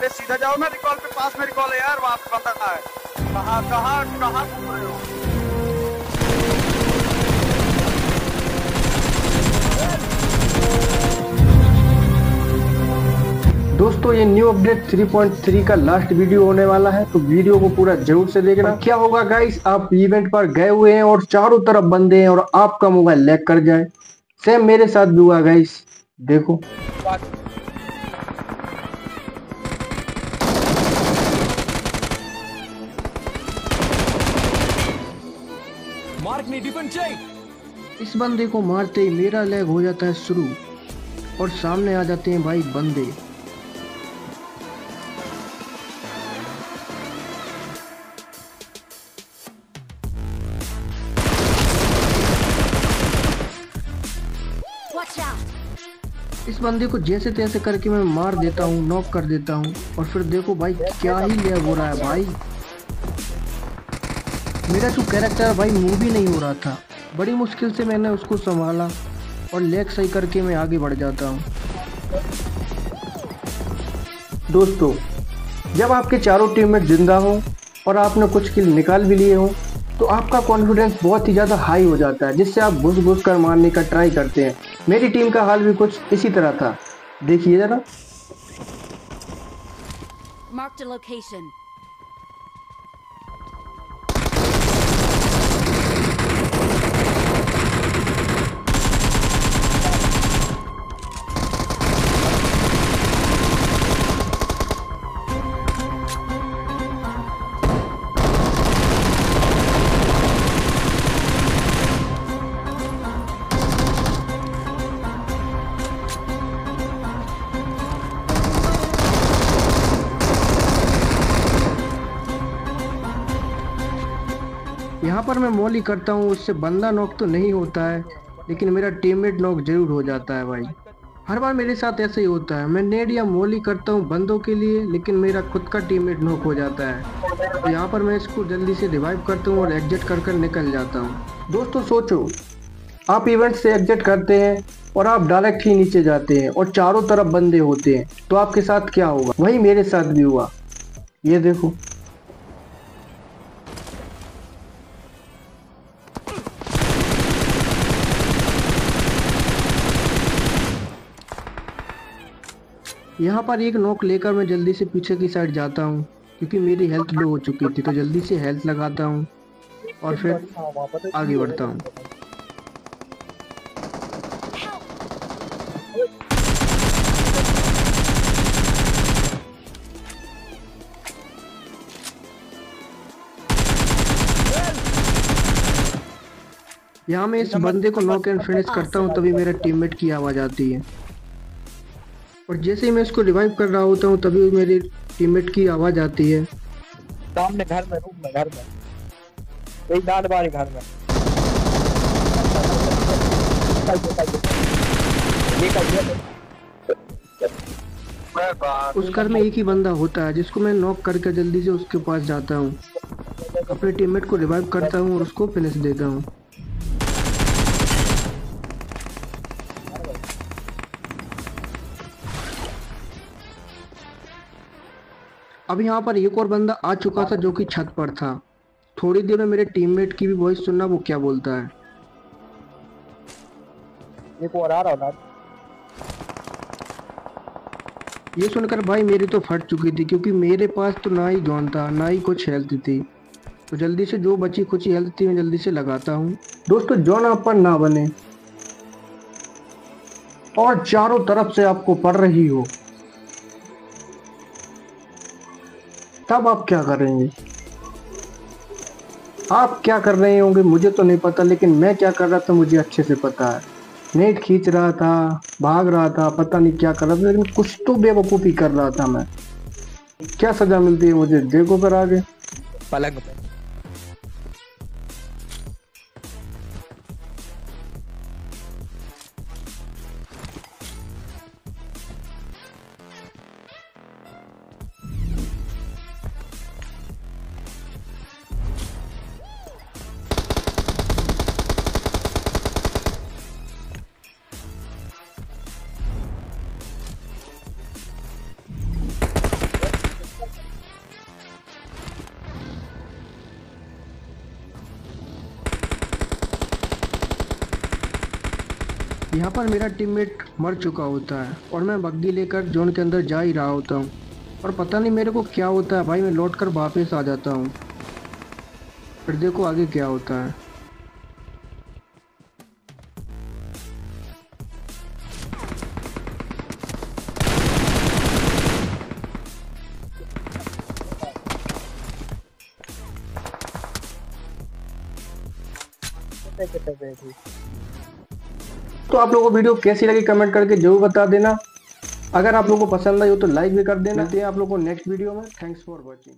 अरे सीधा जाओ ना रिकॉल पे, पास में रिकॉल है यार वहाँ बंदा है। कहाँ कहाँ कहाँ घूम रहे हो? दोस्तों, ये न्यू अपडेट 3.3 का लास्ट वीडियो होने वाला है तो वीडियो को पूरा ज़रूर से देखना। क्या होगा गाइस आप इवेंट पर गए हुए हैं और चारों तरफ़ बंदे हैं और आपका मोबाइल लैग कर जाए। सेम मेरे साथ भी हुआ गाइस देखो। मार्क नहीं डिफेंड चाहिए इस बंदे को मारते ही मेरा लेग हो जाता है शुरू और सामने आ जाते हैं भाई बंदे। इस बंदे को जैसे तैसे करके मैं मार देता हूँ नॉक कर देता हूँ और फिर देखो भाई क्या ही लेग हो रहा है भाई। मेरा जो कैरेक्टर भाई मूव भी नहीं हो रहा था। बड़ी मुश्किल से मैंने उसको संभाला और लेग सही करके मैं आगे बढ़ जाता हूँ। दोस्तों, जब आपके चारों टीम में ज़िंदा हो और आपने कुछ किल निकाल भी लिए हो तो आपका कॉन्फिडेंस बहुत ही ज़्यादा हाई हो जाता है, जिससे आप घुस घुस कर मारने का ट्राई करते हैं। मेरी टीम का हाल भी कुछ इसी तरह था। देखिए ज़रा। Marked a location. यहाँ पर मैं मौली करता हूँ, उससे बंदा नॉक तो नहीं होता है, लेकिन मेरा टीममेट नॉक ज़रूर हो जाता है भाई। हर बार मेरे साथ ऐसे ही होता है। मैं नेड या मोली करता हूँ बंदों के लिए, लेकिन मेरा खुद का टीममेट नॉक हो जाता है। तो यहाँ पर मैं इसको जल्दी से रिवाइव करता हूँ और एग्जिट कर कर निकल जाता हूँ। दोस्तों, सोचो, आप इवेंट से एग्जिट करते हैं और आप डायरेक्ट ही नीचे जाते हैं और चारों तरफ़ बंदे होते हैं तो आपके साथ क्या होगा? वही मेरे साथ भी हुआ। ये देखो। यहाँ पर एक नोक लेकर मैं जल्दी से पीछे की साइड जाता हूँ, क्योंकि मेरी हेल्थ लो हो चुकी थी तो जल्दी से हेल्थ लगाता हूँ और फिर आगे बढ़ता हूँ। यहाँ मैं इस बंदे को नॉक एंड फिनिश करता हूँ, तभी मेरा टीममेट की आवाज़ आती है। और जैसे ही मैं इसको रिवाइव कर रहा होता हूँ तभी मेरी टीममेट की आवाज़ आती है। सामने घर में रूम में घर में। एक दांत बारी घर में। उस घर में एक ही बंदा होता है जिसको मैं नॉक करके जल्दी से उसके पास जाता हूँ। अपने टीममेट को रिवाइव करता हूँ और उसको फिनिश देता हूँ। अब यहाँ पर एक और बंदा आ चुका था जो कि छत पर था। थोड़ी देर में मेरे टीममेट की भी वॉइस सुनना वो क्या बोलता है? एक और आ रहा ये सुनकर भाई मेरी तो फट चुकी थी क्योंकि मेरे पास तो ना ही जॉन था ना ही कुछ हेल्थ थी। तो जल्दी से जो बची कुछ हेल्थ थी मैं जल्दी से लगाता हूँ। दोस्तों जॉन आप पर ना बने। और चारों तरफ़ से आपको पड़ रही हो। तब आप क्या करेंगे आप क्या कर रहे होंगे? मुझे तो नहीं पता, लेकिन मैं क्या कर रहा था, मुझे अच्छे से पता है। नेट खींच रहा था, भाग रहा था, पता नहीं क्या कर रहा था, लेकिन कुछ तो बेवकूफ़ी कर रहा था मैं। क्या सजा मिलती है मुझे? देखो कर आगे। पलंग यहाँ पर मेरा टीममेट मर चुका होता है और मैं बग्गी लेकर जोन के अंदर जा ही रहा होता हूँ। और पता नहीं मेरे को क्या होता है, भाई मैं लौट कर वापस आ जाता हूँ। फिर देखो आगे क्या होता है। पे थी? तो आप लोगों को वीडियो कैसी लगी कमेंट करके ज़रूर बता देना। अगर आप लोगों को पसंद आई हो तो लाइक भी कर देना। आप लोगों को नेक्स्ट वीडियो में। Thanks for watching